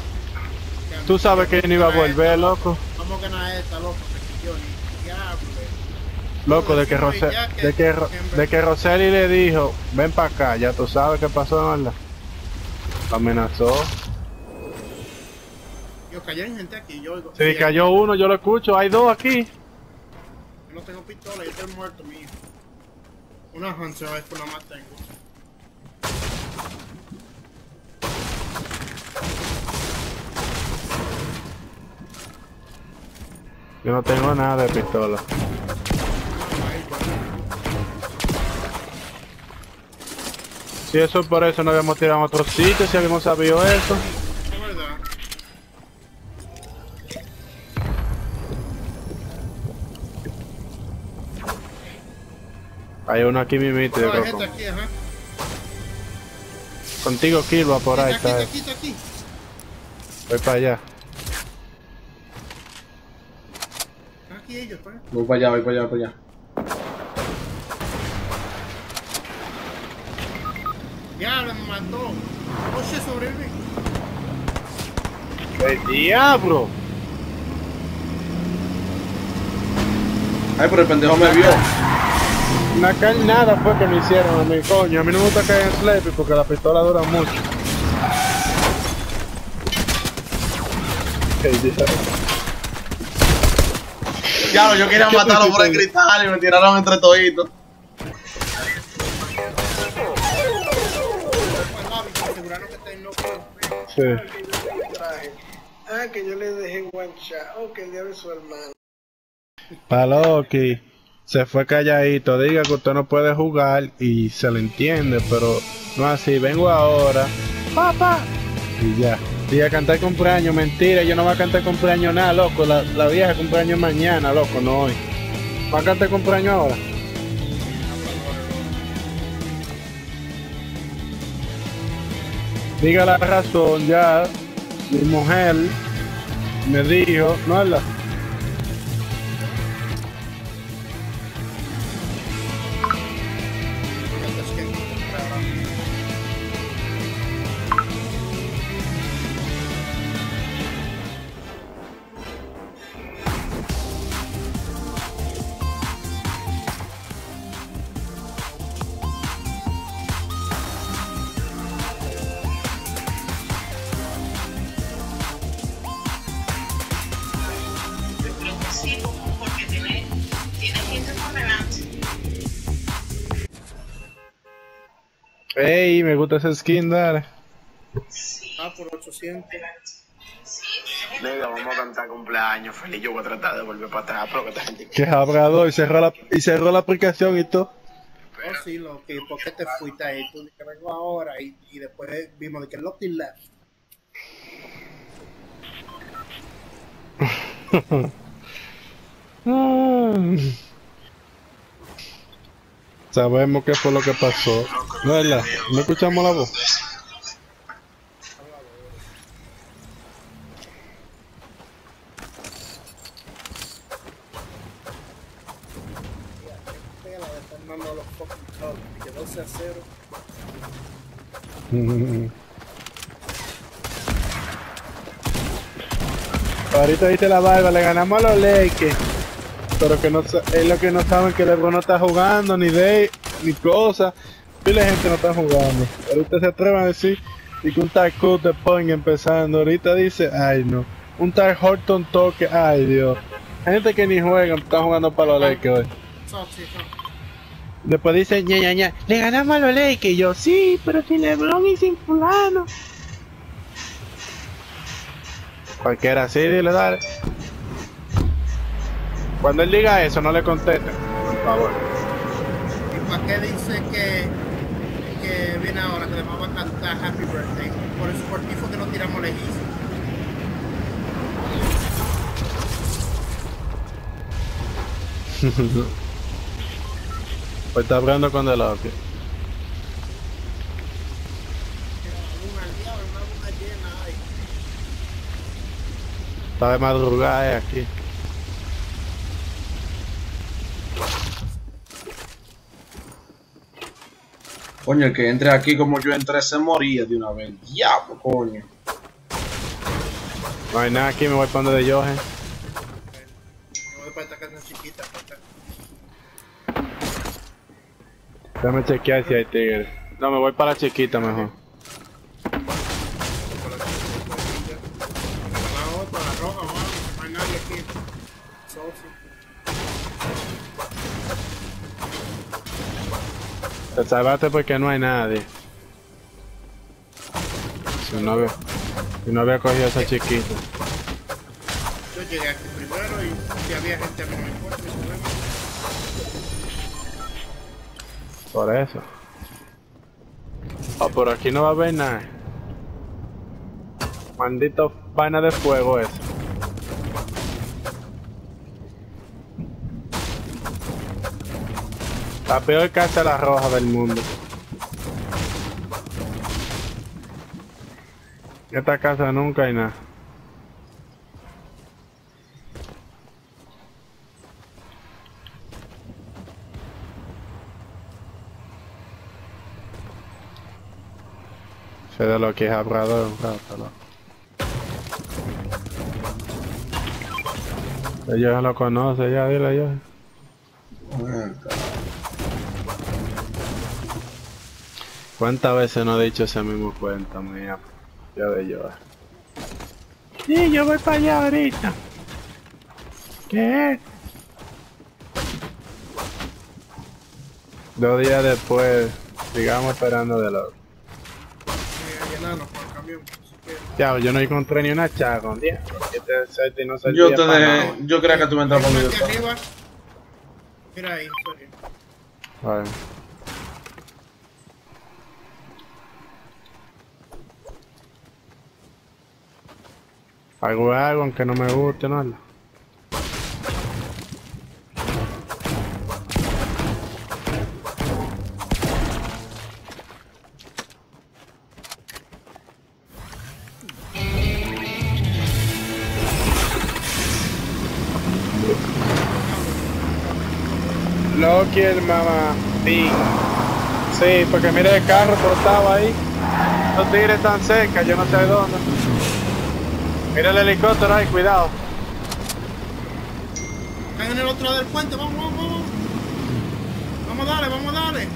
Tú sabes que no iba a volver, loco. Vamos a ganar esta, loco, que yo ni diablo. Loco, de que, Rose, de que, de que Roseli le dijo, ven para acá, ya tú sabes qué pasó, ¿verdad? Amenazó. Yo cayó en gente aquí, yo oigo. Si cayó uno, yo lo escucho. Hay dos aquí. Yo no tengo pistola, yo estoy muerto, hijo. Una Hunter rifle nada más tengo. Yo no tengo nada de pistola. Si eso es por eso no habíamos tirado en otro sitio, si habíamos sabido eso. Hay uno aquí mismito, yo creo. gente aquí, ajá. Contigo, Kilba, por ahí Está aquí, está aquí, está aquí. Voy para allá. Están aquí ellos, pues. Voy para allá, voy para allá, voy para allá. Ya, me mató. Oye, sobreviví. ¡El diablo! Ay, pero el pendejo me vio. Una nada fue que me hicieron a mí, coño. A mí no me gusta caer en Sleepy porque la pistola dura mucho. Diablo. No, yo quería ¿Qué matarlo por el cristal y me tiraron entre toditos. Sí. Ah, que yo le dejé one shot. Oh, que el día de su hermano. Paloki se fue calladito, diga que usted no puede jugar y se le entiende, pero no así, vengo ahora, papá, y ya. Diga cantar cumpleaños, mentira, yo no voy a cantar cumpleaños nada, loco, la, la vieja cumpleaños mañana, loco, no hoy. ¿Va a cantar cumpleaños ahora? Diga la razón, ya, mi mujer me dijo, no es la... me gusta ese skin, dale. Ah, por 800. Venga, vamos a cantar cumpleaños. Feliz, yo voy a tratar de volver para atrás, pero que esta gente. Que abrador y cerró la, y cerró la aplicación y todo. Oh, sí, lo que, ¿por qué te fuiste ahí? Tú que vengo ahora y, y después vimos de que Locty left. Sabemos qué fue lo que pasó. ¿No es verdad? ¿No escuchamos la voz? Pega la de estar dando los fucking colors. Que 12 a 0. Ahorita viste la barba, le ganamos a los Lakers. Pero que no es lo que no saben que LeBron no está jugando, ni Day, ni cosa. Y la gente no está jugando. Ahorita se atreven a decir y que un tal Cut de Point empezando. Ahorita dice, ay no. Un tal Horton toque, ay Dios. Hay gente que ni juega, está jugando para los Lakers hoy. Después dice, ña, ña, ña, le ganamos a los Lakers. Y yo, sí, pero sin LeBron y sin fulano. Cualquiera así, dile, dale. Cuando él diga eso, no le conteste. Por favor. ¿Y para qué dice que viene ahora que le vamos a Happy Birthday? Por eso por que nos tiramos lejísimos. Pues está hablando con llena ahí. Está de madrugada eh, aquí. Coño, el que entre aquí como yo entré se moría de una vez. Diablo, coño. No hay nada aquí, me voy para donde de Johan. Me voy para esta casa chiquita. para acá. Déjame chequear si hay tigres. No, me voy para la chiquita mejor. Te salvaste porque no hay nadie. Si no había, si no había cogido esa chiquita. Yo llegué aquí primero y si había gente a mi. Por eso. Oh, por aquí no va a haber nada. Maldito vaina de fuego eso. La peor casa la roja del mundo. Esta casa nunca hay nada. Sé de lo que es hablador un rato, lo conocen ya, dile a ¿Cuántas veces no he dicho ese mismo cuento, mía? Ya de yo. Sí, yo voy para allá ahorita. ¿Qué? Dos días después, sigamos esperando de camión. Ya, yo no encontré ni una chaga, un día. Este set y no Yo te nada. yo creía que tú me entrabas conmigo. Mira ahí, sorry. Vale. Algo es algo, aunque no me guste, ¿no? Loki el mamá. Sí. Sí, porque mira el carro portado ahí. Los tigres están cerca, yo no sé dónde. Mira el helicóptero ahí, cuidado. Están en el otro lado del puente, vamos, vamos, vamos. Vamos a darle, vamos a darle.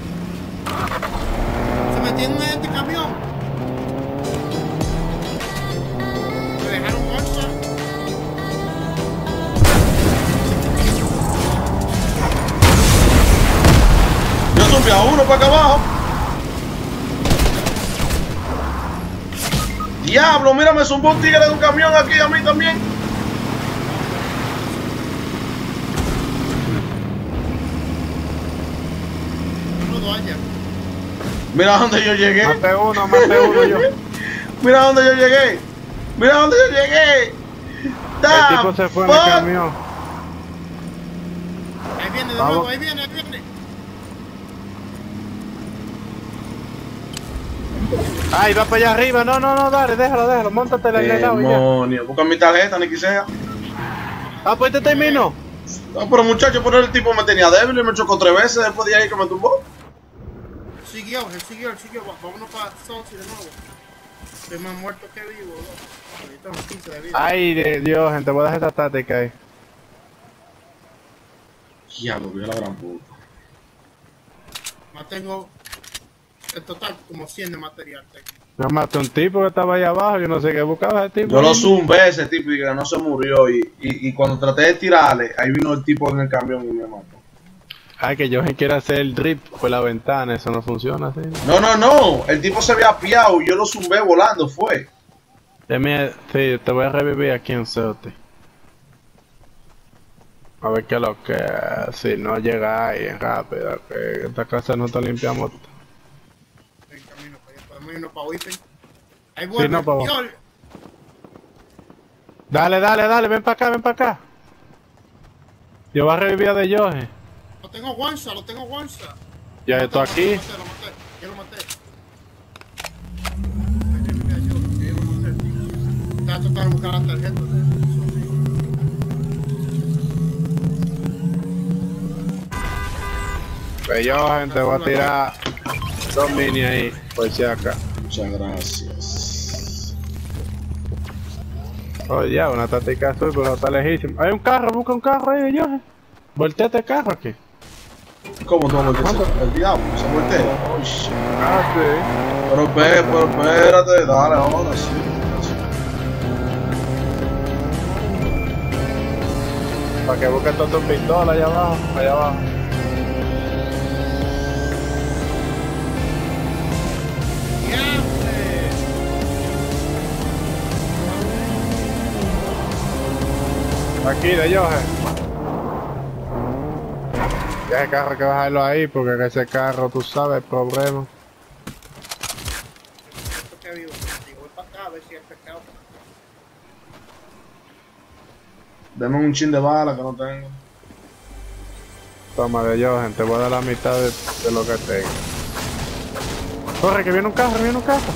Se metieron en este camión. Me dejaron bolsa. Yo subí a uno para acá abajo. Diablo, mira, me zumbó un tigre de un camión aquí a mí también. Mira dónde yo llegué. Mate uno, mate uno yo. Mira dónde yo llegué. Mira dónde yo llegué. El tipo se fue en el camión. Ahí viene de Vamos. nuevo, ahí viene. Ay, va para allá arriba. No, no, no, dale, déjalo, déjalo. Móntate en el lado. Demonio, busca mi tarjeta, ni que sea. Ah, pues te terminó. No, pero muchacho, por el tipo me tenía débil y me chocó tres veces después de ahí que me tumbó. Siguió, él siguió, él siguió. Vámonos para Sochi de nuevo. Estoy más muerto que vivo, loco. Ahorita unos 15 de vida. Ay, de Dios, gente, voy a dejar esta táctica ahí. Diablo, vio la gran puta. Más tengo en total como 100 de material. tengo. Yo maté un tipo que estaba ahí abajo, yo no sé qué buscaba ese tipo. Yo lo zumbé ese tipo y que no se murió. Y, y, y cuando traté de tirarle, ahí vino el tipo en el camión y me mató. Ay, que yo quiere hacer el drip por la ventana, eso no funciona así. No, no, no. El tipo se había piado y yo lo zumbé volando, fue. Deme, sí, te voy a revivir aquí en Ceote. A ver qué es lo que. Si no llega ahí rápido, que esta casa no te limpiamos. Para allá. Podemos irnos para Wipen. Ahí vuelve. no, pa' abajo. Yo- Dale, dale, dale, ven para acá, ven para acá. Yo voy a revivir a de Jorge. Lo tengo Wansa, lo tengo Wansa. Ya estoy aquí. Lo maté, lo maté, yo lo maté. Estaba tratando de buscar la tarjeta de Pues yo, gente, voy a tirar dos mini ahí, por si acá. Muchas gracias. Oh, ya, una táctica azul, pero está lejísimo. Hay un carro, busca un carro ahí, Jorge. Volteate el carro aquí. ¿Cómo tú volteas? El diablo, se voltea. Oh, shit. Ah, sí. Pero, espé- pero espérate, dale ahora sí. Para que busque todo tu pistola allá abajo, allá abajo. Aquí, de Jorge. Ya el carro hay que bajarlo ahí, porque que ese carro, tú sabes, el problema. Esto que vivo. Digo, voy para acá a ver si hay pescado. Deme un chin de bala que no tengo. Toma de yo, gente, voy a dar la mitad de, de lo que tengo. Corre, que viene un carro, viene un carro.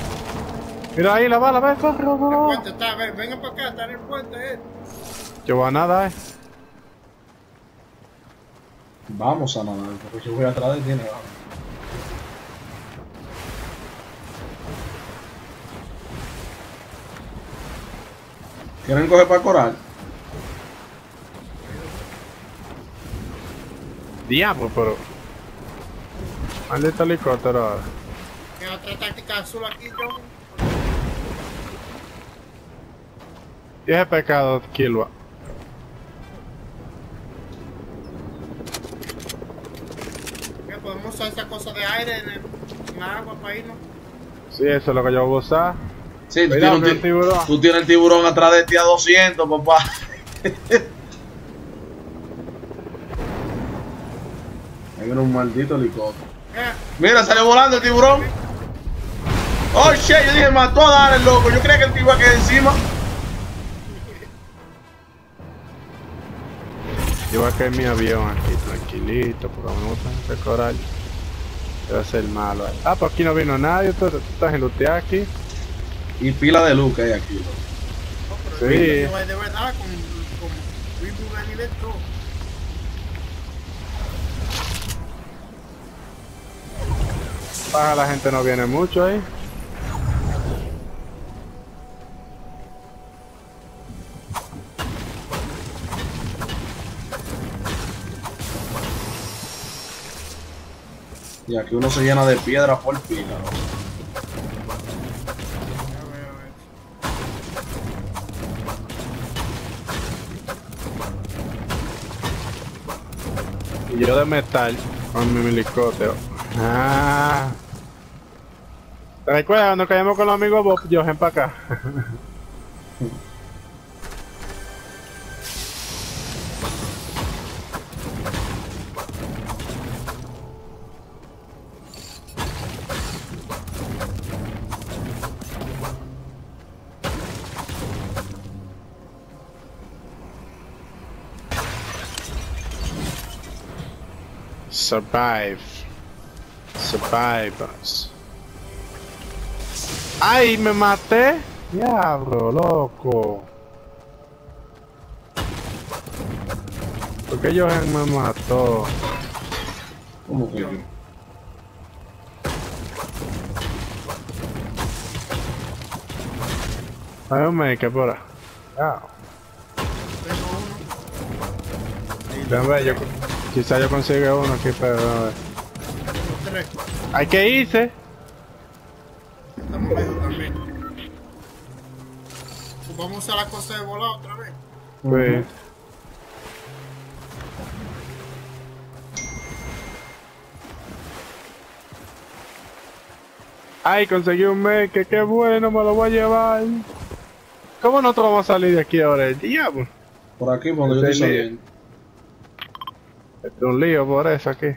Mira ahí la bala, ve, corre, corre, El corre. puente está, ven, vengan para acá, está en el puente, eh. Yo voy a nada, eh. Vamos a nadar, porque yo voy atrás de ti, ¿no? ¿Quieren coger para coral? Diablo, pero. Maldito helicóptero ahora. ¿Qué otra táctica azul aquí, yo? Y ese pecado, Kilwa. ¿Qué, podemos usar esa cosa de aire en, el, en agua para irnos. Sí, eso es lo que yo voy a usar. Sí, tú tienes, el ti- tiburón. tú tienes el tiburón atrás de ti a 200, papá. Viene un maldito helicóptero. Eh, Mira, salió volando el tiburón. Oh shit, yo dije, mató a dar el loco. Yo creía que el tipo iba a encima. Yo voy a caer mi avión aquí, tranquilito, porque me gusta este coral. Yo voy a ser malo. ahí. Ah, pues aquí no vino nadie, tú, tú estás enluteado aquí. Y pila de luz que hay aquí. Sí. el de verdad con, con Reboot todo. Baja la gente no viene mucho ahí. Y aquí uno se llena de piedra por pila. Y yo de metal con mi helicóptero. Ah. ¿Te cuando caímos con los amigos Bob Johan para acá? Survive. Survivors. ¡Ay, me maté! Diablo, loco. ¿Por qué Johan me mató? ¿Cómo que yo? Hay un make por ahí. Ya. Tengo uno. Déjame ver, yo, quizá yo consiga uno aquí, pero. ¿Hay que irse? Estamos lejos también. Pues vamos a usar la cosa de volar otra vez. Pues. Ay, conseguí un make, qué bueno, me lo voy a llevar. ¿Cómo nosotros vamos a salir de aquí ahora? El diablo. Por aquí, porque yo estoy saliendo. Es un lío por eso aquí.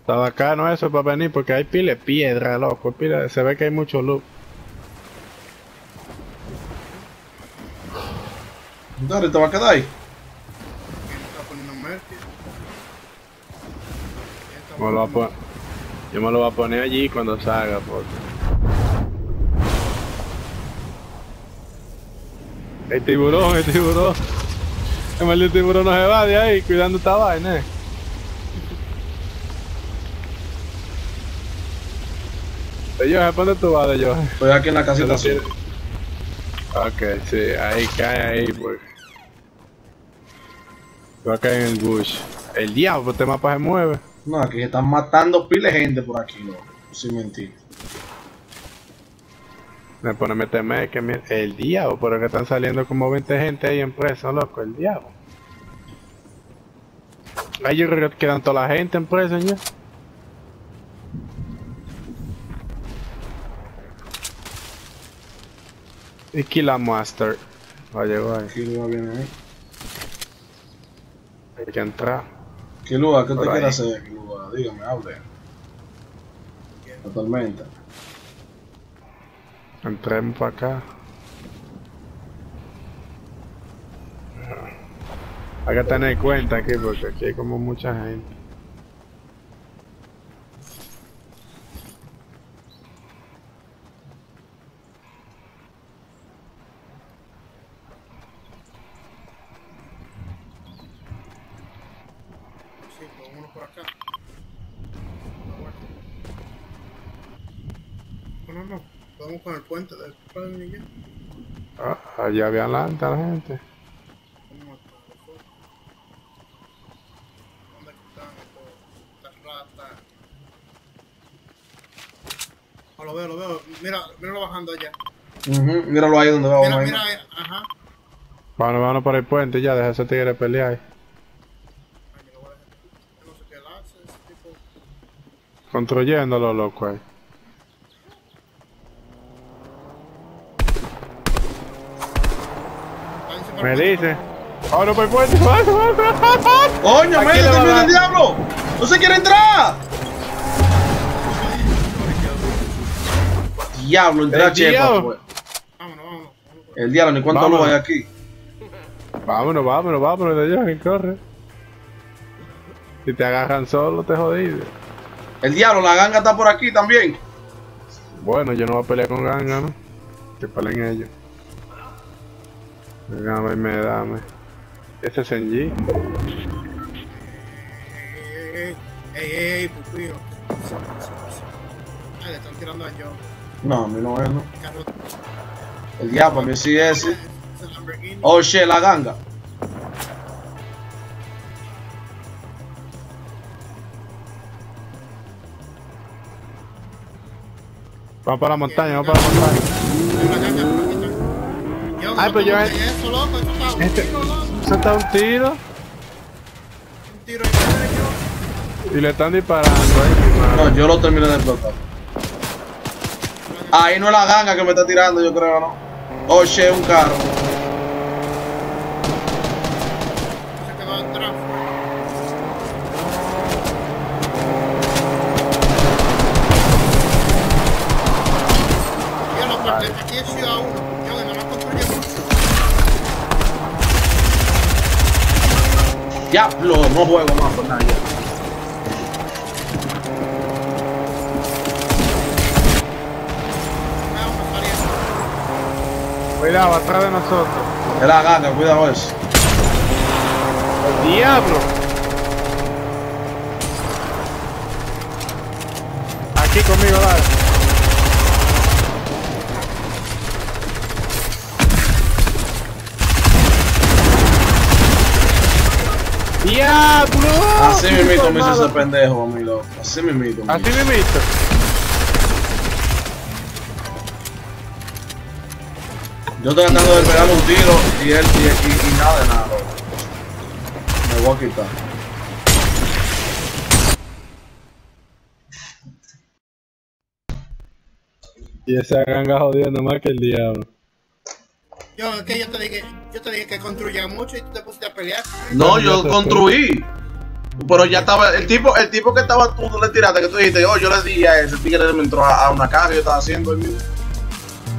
Está bacano eso para venir porque hay pile de piedra, loco. Pile, se ve que hay mucho luz. Dale, te va a quedar ahí. ¿Quién está poniendo Merkel? ¿Quién está Me lo voy a Yo me lo voy a poner allí cuando salga. Porque... El tiburón, el tiburón. El maldito tiburón no se va de ahí cuidando esta vaina. eh. De Johan, ¿dónde tú vas de Johan? Estoy aquí en la casita azul. Ok, sí, ahí cae ahí, pues. Va a caer en el bush. El diablo, este mapa se mueve. No, aquí se están matando pile de gente por aquí, loco. Sin mentir. Me pone a meterme que mi- el diablo, pero que están saliendo como 20 gente ahí en presa, loco, el diablo. Ahí yo creo que quedan toda la gente en presa ya. Y Master. Va a llegar ahí. Lua viene ahí. Hay que entrar. ¿Qué Lua? ¿Qué te quiere hacer Lua? Dígame, hable. La tormenta. Entremos para acá. Hay que tener cuenta aquí porque aquí hay como mucha gente. Ah, allá había adelante la gente. Oh, lo veo, lo veo. Mira, míralo bajando allá. Uh -huh. Míralo ahí donde va. Mira, mira, ahí. ajá. Bueno, vamos por el puente ya, deja ese tigre pelear ahí. Construyéndolo, loco ahí. Me dice. Ahora por puente, vamos, vamos. ¡Coño, dar. el diablo! ¡No se quiere entrar! Diablo, entré El a Chepa, diablo. pues. Vámonos, vámonos. El diablo, ni cuánto luz hay aquí. Vámonos, vámonos, vámonos de allá, que corre. Si te agarran solo, te jodiste. El diablo, la ganga está por aquí también. Bueno, yo no voy a pelear con ganga, ¿no? Que peleen ellos. Dame, me dame. Ese es en G. Ey, ey, ey, ey, pupilo. Ay, le están tirando a yo. No, a mí no es, no. El diablo, a mí sí es. Oh, shit, la ganga. Vamos para la montaña, vamos para la montaña. Hay una ganga por aquí, está. Yo, Ay, pues te yo- Eso, loco, eso está un Este- tiro, loco. Se está un tiro Un tiro en y le están disparando ahí, mi madre. No, yo lo terminé de explotar. Ahí no es la ganga que me está tirando, yo creo, ¿no? Oh, shit, un carro. Se quedó atrás. Yo no, porque aquí es ciudad Diablo, no juego más con nadie. Cuidado, atrás de nosotros. Es la cuidado eso. ¡Diablo! Aquí conmigo, dale. ¡Diablo! Así mismito me hizo ese Así pendejo, amigo. Así mismito. amigo. mismito. Yo estoy tratando de pegarle un tiro y él y, y- y nada de nada. loco. Me voy a quitar. Y esa ganga jodiendo más que el diablo. Yo, es que yo te dije, yo te dije que construya mucho y tú te pusiste a pelear. No, Yo construí. Pero ya estaba, el tipo, el tipo que estaba tú, tú le tiraste, que tú dijiste, oh, yo le di a ese tigre me entró a, una casa que yo estaba haciendo. ahí mismo.